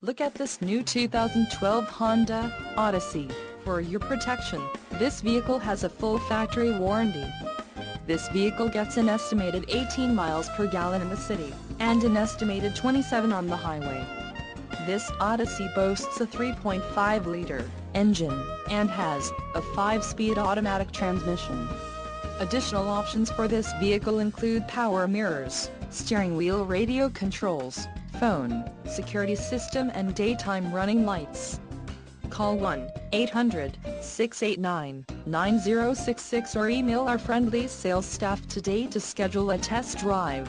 Look at this new 2012 Honda Odyssey. For your protection, this vehicle has a full factory warranty. This vehicle gets an estimated 18 miles per gallon in the city, and an estimated 27 on the highway. This Odyssey boasts a 3.5-liter engine, and has a 5-speed automatic transmission. Additional options for this vehicle include power mirrors, steering wheel radio controls, phone, security system and daytime running lights. Call 1-800-689-9066 or email our friendly sales staff today to schedule a test drive.